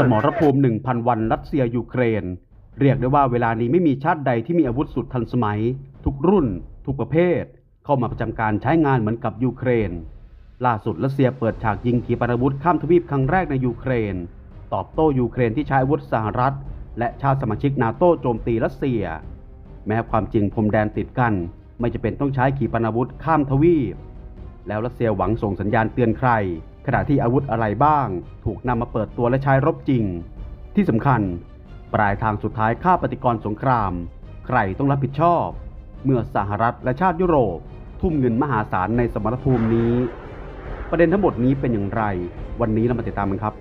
สมรภูมิ 1,000 วันรัสเซียยูเครน เรียกได้ว่าเวลานี้ไม่มีชาติใดที่มีอาวุธสุดทันสมัย ทุกรุ่น ทุกประเภท เข้ามาประจำการใช้งานเหมือนกับยูเครน ล่าสุดรัสเซียเปิดฉากยิงขีปนาวุธข้ามทวีปครั้งแรกในยูเครน ตอบโต้ยูเครนที่ใช้อาวุธสหรัฐ และชาติสมาชิกนาโต้โจมตีรัสเซีย แม้ความจริงพรมแดนติดกัน ไม่จำเป็นต้องใช้ขีปนาวุธข้ามทวีป แล้วรัสเซียหวังส่งสัญญาณเตือนใคร ขณะที่อาวุธอะไรบ้าง ถูกนำมาเปิดตัวและใช้รบจริง ที่สำคัญ ปลายทางสุดท้ายค่าปฏิกรสงคราม ใครต้องรับผิดชอบ เมื่อสหรัฐและชาติยุโรป ทุ่มเงินมหาศาลในสมรภูมินี้ ประเด็นทั้งหมดนี้เป็นอย่างไร วันนี้เรามาติดตามกันครับ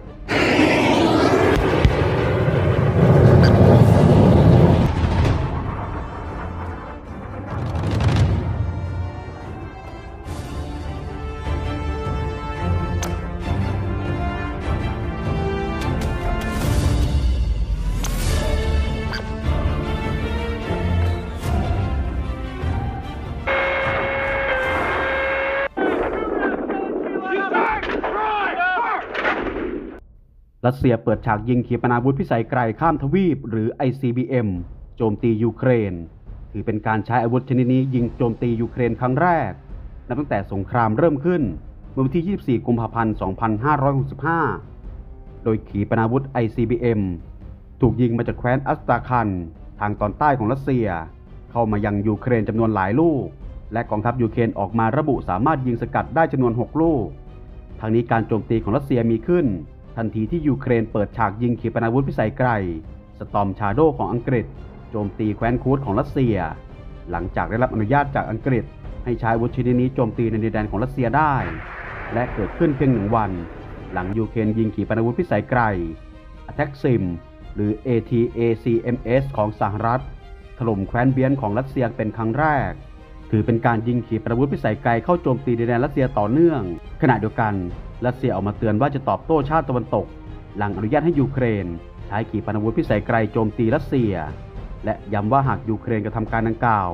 รัสเซียเปิดฉากยิงขีปนาวุธพิสัยไกลข้ามทวีป หรือ ICBM โจมตียูเครน ถือเป็นการใช้อาวุธชนิดนี้ยิงโจมตียูเครนครั้งแรก นับตั้งแต่สงครามเริ่มขึ้นเมื่อวันที่ 24 กุมภาพันธ์ 2565 โดยขีปนาวุธ ICBM ถูกยิงมาจากแคว้นอัสตราคัน ทางตอนใต้ของรัสเซีย เข้ามายังยูเครนจำนวนหลายลูก และกองทัพยูเครนออกมาระบุสามารถยิงสกัดได้จำนวน 6 ลูก ทั้งนี้การโจมตีของรัสเซียมีขึ้น ทันทีที่ยูเครนเปิดฉากยิงขีปนาวุธพิสัยไกล Storm Shadow ของอังกฤษ โจมตีแคว้นคูสก์ของรัสเซีย หลังจากได้รับอนุญาตจากอังกฤษ ให้ใช้อาวุธชนิดนี้โจมตีในดินแดนของรัสเซียได้ และเกิดขึ้นเพียงหนึ่งวัน หลังยูเครนยิงขีปนาวุธพิสัยไกล ATACMS หรือ ATACMS ของสหรัฐ ถล่มแคว้นเบรียนสก์ของรัสเซียเป็นครั้งแรก ถือเป็นการยิงขีปนาวุธพิสัยไกลเข้าโจมตีดินแดนรัสเซียต่อเนื่อง ขณะเดียวกันรัสเซียออกมาเตือนว่าจะตอบโต้ชาติตะวันตก หลังอนุญาตให้ยูเครน ใช้ขีปนาวุธพิสัยไกลโจมตีรัสเซีย และย้ำว่าหากยูเครนกระทำการดังกล่าว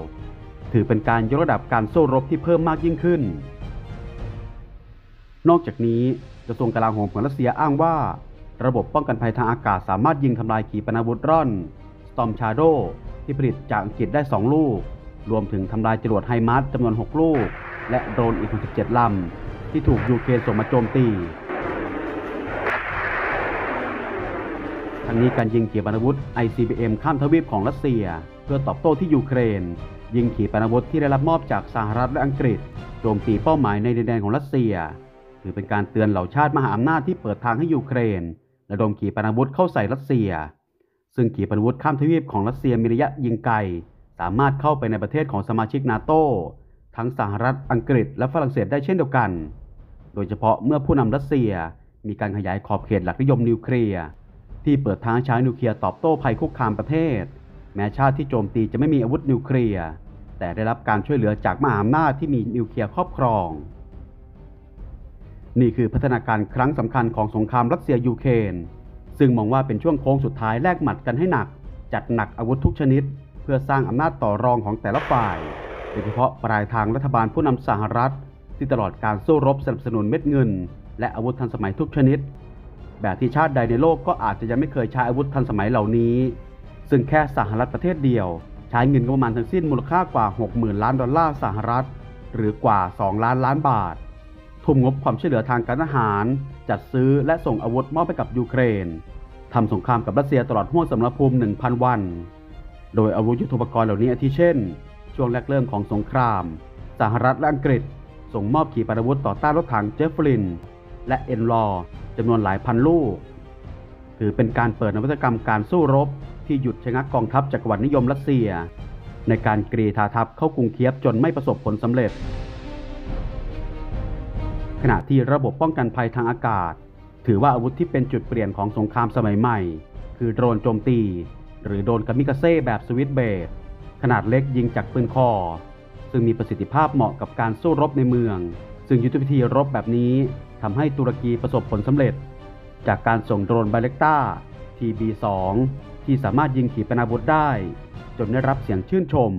ถือเป็นการยกระดับการสู้รบที่เพิ่มมากยิ่งขึ้น นอกจากนี้กระทรวงกลาโหมของรัสเซียอ้างว่า ระบบป้องกันภัยทางอากาศสามารถยิงทำลายขีปนาวุธร่อน Storm Shadow ที่ผลิตจากอังกฤษได้ 2 ลูก รวมถึงทำลายจรวด HIMARS จำนวน 6 ลูก และโดรนอีก 67 ลำ ที่ถูกยูเครนส่งมาโจมตีทั้งนี้การยิงขีปนาวุธ ICBM ข้ามทวีปของรัสเซีย เพื่อตอบโต้ที่ยูเครน ยิงขีปนาวุธที่ได้รับมอบจากสหรัฐและอังกฤษโจมตีเป้าหมายในดินแดนของรัสเซีย ถือเป็นการเตือนเหล่าชาติมหาอำนาจที่เปิดทางให้ยูเครนระดมขีปนาวุธเข้าใส่รัสเซีย ซึ่งขีปนาวุธข้ามทวีปของรัสเซียมีระยะยิงไกล สามารถเข้าไปในประเทศของสมาชิกนาโต้ทั้งสหรัฐอังกฤษและฝรั่งเศสได้เช่นเดียวกัน โดยเฉพาะเมื่อผู้นำรัสเซียมีการขยายขอบเขตหลักนิยมนิวเคลียร์ที่เปิดทางใช้นิวเคลียร์ตอบโต้ภัยคุกคามประเทศ แม้ชาติที่โจมตีจะไม่มีอาวุธนิวเคลียร์แต่ได้รับการช่วยเหลือจากมหาอำนาจที่มีนิวเคลียร์ครอบครอง นี่คือพัฒนาการครั้งสำคัญของสงครามรัสเซียยูเครนซึ่งมองว่าเป็นช่วงโค้งสุดท้ายแลกหมัดกันให้หนัก จัดหนักอาวุธทุกชนิด พื่อสร้างอำนาจต่อรองของแต่ละฝ่าย โดยเฉพาะปลายทางรัฐบาลผู้นำสหรัฐ ที่ตลอดการสู้รบสนับสนุนเม็ดเงิน และอาวุธทันสมัยทุกชนิด แบบที่ชาติใดในโลกก็อาจจะยังไม่เคยใช้อาวุธทันสมัยเหล่านี้ ซึ่งแค่สหรัฐประเทศเดียว ใช้เงินประมาณทั้งสิ้นมูลค่ากว่า 60,000 ล้านดอลลาร์สหรัฐ หรือกว่า 2 ล้านล้านบาท ทุ่มงบความช่วยเหลือทางการทหาร จัดซื้อและส่งอาวุธมอบไปกับยูเครนทำสงครามกับรัสเซียตลอดห้วงสมรภูมิ 1,000 วัน โดยอาวุธยุทโธปกรณ์เหล่านี้อาทิเช่น ช่วงแรกเริ่มของสงคราม สหรัฐและอังกฤษ ส่งมอบขีปนาวุธต่อต้านรถถังเจฟฟลิน และเอ็นลอจำนวนหลายพันลูก ถือเป็นการเปิดนวัตกรรมการสู้รบ ที่หยุดชะงักกองทัพจักรวรรดินิยมรัสเซีย ในการกรีธาทัพเข้ากรุงเคียบจนไม่ประสบผลสำเร็จ ขณะที่ระบบป้องกันภัยทางอากาศ ถือว่าอาวุธที่เป็นจุดเปลี่ยนของสงครามสมัยใหม่ คือโดรนโจมตี หรือโดรนกามิกาเซ่แบบสวิตเบดขนาดเล็กยิงจากปืนคอ ซึ่งมีประสิทธิภาพเหมาะกับการสู้รบในเมือง ซึ่งยุทธวิธีรบแบบนี้ทำให้ตุรกีประสบผลสำเร็จ จากการส่งโดรนบาเล็กต้า TB2 ที่สามารถยิงขีปนาวุธได้ จนได้รับเสียงชื่นชม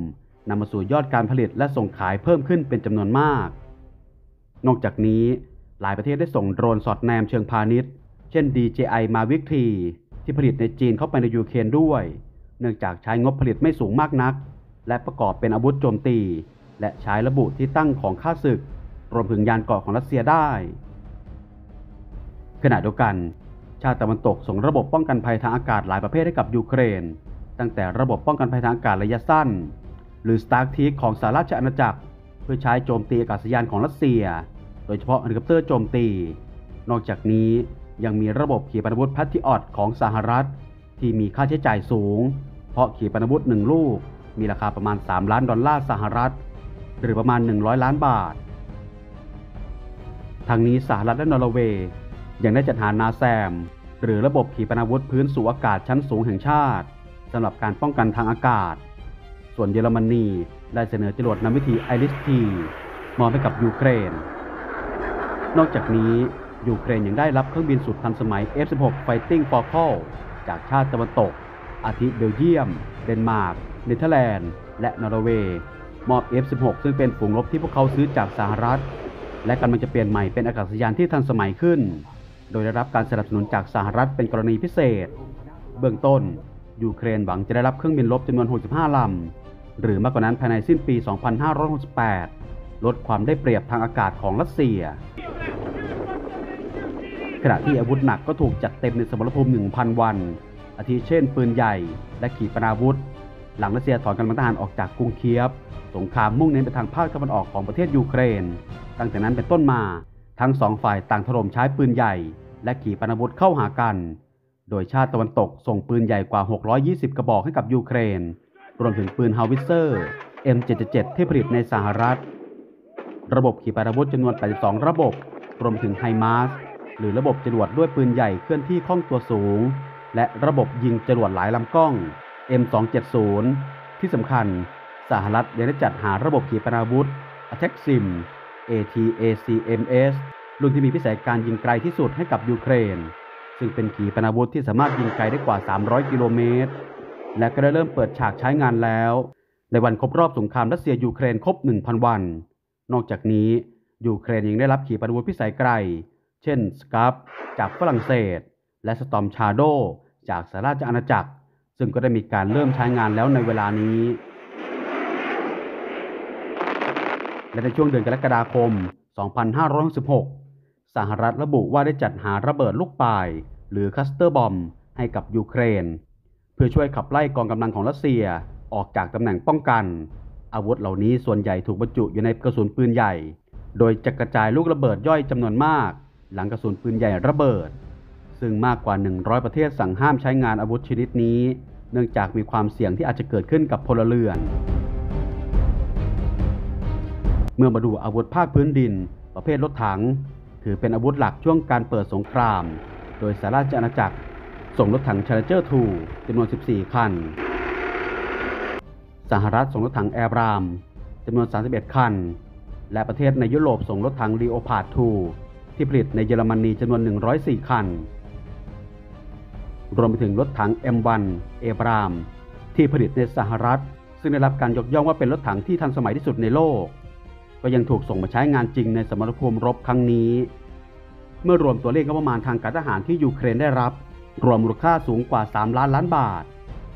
นำมาสู่ยอดการผลิตและส่งขายเพิ่มขึ้นเป็นจำนวนมาก นอกจากนี้หลายประเทศได้ส่งโดรนสอดแนมเชิงพาณิชย์ เช่น DJI Mavic 3 ที่ผลิตในจีนเข้าไปในยูเครนด้วย เนื่องจากใช้งบผลิตไม่สูงมากนัก และประกอบเป็นอาวุธโจมตี และใช้ระบุที่ตั้งของข้าศึก รวมถึงยานเกราะของรัสเซียได้ ขณะเดียวกัน ชาติตะวันตกส่งระบบป้องกันภัยทางอากาศหลายประเภทให้กับยูเครน ตั้งแต่ระบบป้องกันภัยทางอากาศระยะสั้น หรือ Starstreak ของสหราชอาณาจักร เพื่อใช้โจมตีอากาศยานของรัสเซีย โดยเฉพาะเฮลิคอปเตอร์โจมตี นอกจากนี้ ยังมีระบบขีปนาวุธ Patriot ของสหรัฐ ที่มีค่าใช้จ่ายสูง เพราะขีปนาวุธหนึ่งลูก มีราคาประมาณ 3 ล้านดอลลาร์สหรัฐ หรือประมาณ 100 ล้านบาท ทั้งนี้สหรัฐและนอร์เวย์ ยังได้จัดหา NASAMS หรือระบบขีปนาวุธพื้นสู่อากาศชั้นสูงแห่งชาติสำหรับการป้องกันทางอากาศ ส่วนเยอรมนีได้เสนอจรวดนำวิธี IRIS-T มอบให้กับยูเครน นอกจากนี้ ยูเครนยังได้รับเครื่องบินสุดทันสมัย F-16 Fighting Falcon จากชาติตะวันตก อาทิเบลเยียม เดนมาร์ก เนเธอร์แลนด์ และนอร์เวย์ มอบ F-16 ซึ่งเป็นฝูงรบที่พวกเขาซื้อจากสหรัฐ และกำลังจะเปลี่ยนใหม่เป็นอากาศยานที่ทันสมัยขึ้น โดยได้รับการสนับสนุนจากสหรัฐเป็นกรณีพิเศษ เบื้องต้น ยูเครนหวังจะได้รับเครื่องบินรบจำนวน 65 ลำ หรือมากกว่านั้นภายในสิ้นปี 2568 ลดความได้เปรียบทางอากาศของรัสเซีย ขณะที่อาวุธหนักก็ถูกจัดเต็มในสมรภูมิ 1,000 วัน อาทิเช่น ปืนใหญ่และขีปนาวุธ หลังรัสเซียถอนกำลังทหารออกจากกรุงเคียฟสงครามมุ่งเน้นไปทางภาคตะวันออกของประเทศยูเครน ตั้งแต่นั้นเป็นต้นมา ทั้งสองฝ่ายต่างถล่มใช้ปืนใหญ่ และขีปนาวุธเข้าหากัน โดยชาติตะวันตกส่งปืนใหญ่กว่า 620 กระบอกให้กับยูเครน รวมถึงปืนฮาวิเซอร์ M777 ที่ผลิตในสหรัฐ ระบบขีปนาวุธจำนวน 82 ระบบ รวมถึงไฮมาส หรือระบบจรวดด้วยปืนใหญ่เคลื่อนที่คล่องตัวสูง และระบบยิงจรวดหลายลำกล้อง M270 ที่สำคัญสหรัฐยังได้จัดหาระบบขีปนาวุธ Attack Sim ATACMS รุ่นที่มีพิสัยการยิงไกลที่สุดให้กับยูเครน ซึ่งเป็นขีปนาวุธที่สามารถยิงไกลได้กว่า 300 กิโลเมตร และก็ได้เริ่มเปิดฉากใช้งานแล้ว ในวันครบรอบสงครามรัสเซียยูเครนครบ 1,000 วัน นอกจากนี้ยูเครนยังได้รับขีปนาวุธพิสัยไกล เช่น SCALP จากฝรั่งเศส และ Storm Shadow จากสหราชอาณาจักร ซึ่งก็ได้มีการเริ่มใช้งานแล้วในเวลานี้ และในช่วงเดือนกรกฎาคม 2566 สหรัฐระบุว่าได้จัดหาระเบิดลูกปราย หรือ cluster bomb ให้กับยูเครน เพื่อช่วยขับไล่กองกำลังของรัสเซียออกจากตำแหน่งป้องกัน อาวุธเหล่านี้ส่วนใหญ่ถูกบรรจุอยู่ในกระสุนปืนใหญ่ โดยจะกระจายลูกระเบิดย่อยจำนวนมาก หลังกระสุนปืนใหญ่ระเบิด ซึ่งมากกว่า 100 ประเทศสั่งห้ามใช้งานอาวุธชนิดนี้ เนื่องจากมีความเสี่ยงที่อาจจะเกิดขึ้นกับพลเรือน เมื่อมาดูอาวุธภาคพื้นดิน ประเภทรถถัง ถือเป็นอาวุธหลักช่วงการเปิดสงคราม โดยสหราชอาณาจักร ส่งรถถัง Challenger 2จำนวน 14 คัน สหรัฐส่งรถถังแอร์บรามจำนวน 31 คัน และประเทศในยุโรปส่งรถถัง Leopard 2 ที่ผลิตในเยอรมนีจำนวน 104 คัน รวมไปถึงรถถัง M1 เอบราม ที่ผลิตในสหรัฐ ซึ่งได้รับการยกย่องว่าเป็นรถถังที่ทันสมัยที่สุดในโลก ก็ยังถูกส่งมาใช้งานจริงในสมรภูมิรบครั้งนี้ เมื่อรวมตัวเลขงบประมาณทางการทหารที่ยูเครนได้รับ รวมมูลค่าสูงกว่า 3 ล้านล้านบาท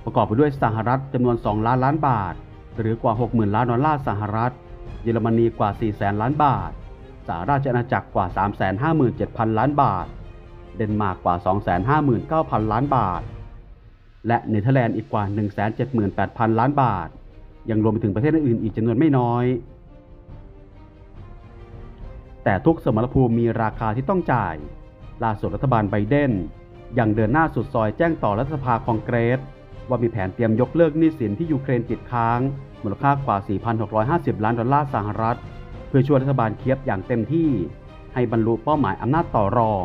ประกอบไปด้วยสหรัฐจำนวน 2 ล้านล้านบาท หรือกว่า 60,000 ล้านดอลลาร์สหรัฐ เยอรมนีกว่า 4 แสนล้านบาท สหราชอาณาจักรกว่า 357,000 ล้านบาท เดนมาร์กกว่า 259,000 ล้านบาท และเนเธอร์แลนด์อีกกว่า 178,000 ล้านบาท ยังรวมไปถึงประเทศอื่นอีกจำนวนไม่น้อย แต่ทุกสมรภูมิมีราคาที่ต้องจ่าย ล่าสุดรัฐบาลไบเดนยังเดินหน้าสุดซอยแจ้งต่อรัฐสภาคองเกรส ว่ามีแผนเตรียมยกเลิกหนี้สินที่ยูเครนติดค้าง มูลค่ากว่า 4,650 ล้านดอลลาร์สหรัฐ เพื่อช่วยรัฐบาลเคียฟอย่างเต็มที่ให้บรรลุเป้าหมายอำนาจต่อรอง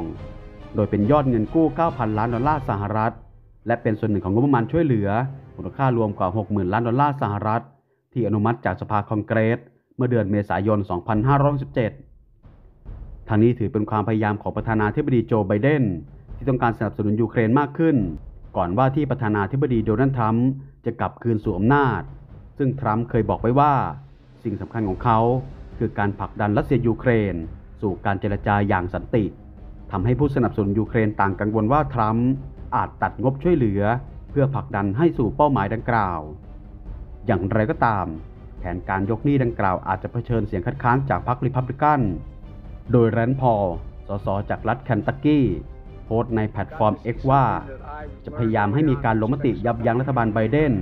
โดยเป็นยอดเงินกู้ 9,000 ล้านดอลลาร์สหรัฐ และเป็นส่วนหนึ่งของงบประมาณช่วยเหลือ มูลค่ารวมกว่า 60,000 ล้านดอลลาร์สหรัฐ ที่อนุมัติจากสภาคองเกรส เมื่อเดือนเมษายน 2567ทางนี้ถือเป็นความพยายามของประธานาธิบดีโจไบเดนที่ต้องการสนับสนุนยูเครนมากขึ้น ก่อนว่าที่ประธานาธิบดีโดนัลด์ทรัมป์จะกลับคืนสู่อำนาจ ซึ่งทรัมป์เคยบอกไว้ว่า สิ่งสำคัญของเขา คือการผลักดันรัสเซียยูเครน สู่การเจรจาอย่างสันติทำให้ผู้สนับสนุนยูเครนต่างกังวลว่าทรัมป์อาจตัดงบช่วยเหลือ เพื่อผลักดันให้สู่เป้าหมายดังกล่าว อย่างไรก็ตาม แผนการยกหนี้ดังกล่าวอาจจะเผชิญเสียงคัดค้านจากพรรคริพับลิกัน โดยแรนด์พอลสส. จากรัฐเคนทักกีโพสต์ในแพลตฟอร์ม X ว่า จะพยายามให้มีการลงมติยับยั้งรัฐบาลไบเดน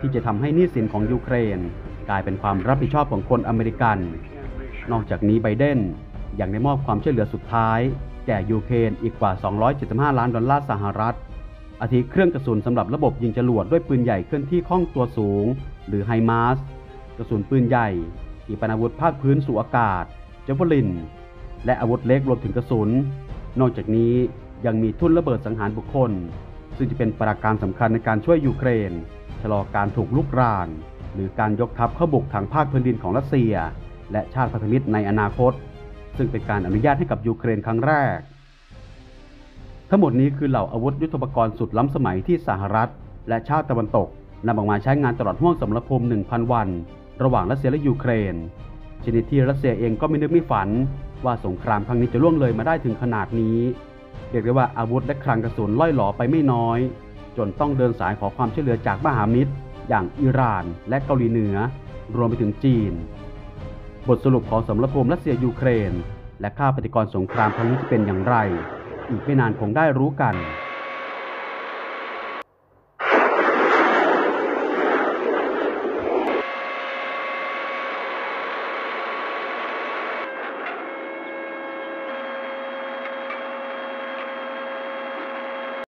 ที่จะทำให้หนี้สินของยูเครน กลายเป็นความรับผิดชอบของคนอเมริกัน นอกจากนี้ไบเดนยังได้มอบความช่วยเหลือสุดท้าย แก่ยูเครนอีกกว่า 275 ล้านดอลลาร์สหรัฐ อาทิเครื่องกระสุนสำหรับระบบยิงจรวดด้วยปืนใหญ่เคลื่อนที่คล่องตัวสูง หรือไฮมาสกระสุนปืนใหญ่ขีปนาวุธภาคพื้นสู่อากาศเจวลิน และอาวุธเล็กรวมถึงกระสุน นอกจากนี้ยังมีทุ่นระเบิดสังหารบุคคล ซึ่งจะเป็นปราการสำคัญในการช่วยยูเครนชะลอการถูกลุกราน หรือการยกทัพเข้าบุกทางภาคพื้นดินของรัสเซีย และชาติพันธมิตรในอนาคต ซึ่งเป็นการอนุญาตให้กับยูเครนครั้งแรก ทั้งหมดนี้คือเหล่าอาวุธยุทโธปกรณ์สุดล้ำสมัยที่สหรัฐ และชาติตะวันตกนำออกมาใช้งานตลอดห่วงสมรภูมิ 1,000 วัน ระหว่างรัสเซียและยูเครน ชนิดที่รัสเซียเองก็ไม่นึกไม่ฝัน ว่าสงครามครั้งนี้จะล่วงเลยมาได้ถึงขนาดนี้เรียกได้ว่าอาวุธและคลังกระสุนล่อยหลอไปไม่น้อย จนต้องเดินสายขอความช่วยเหลือจากมหามิตร อย่างอิหร่านและเกาหลีเหนือ รวมไปถึงจีน บทสรุปของสมรภูมิรัสเซียยูเครน และค่าปฏิกรสงครามครั้งนี้จะเป็นอย่างไร อีกไม่นานคงได้รู้กัน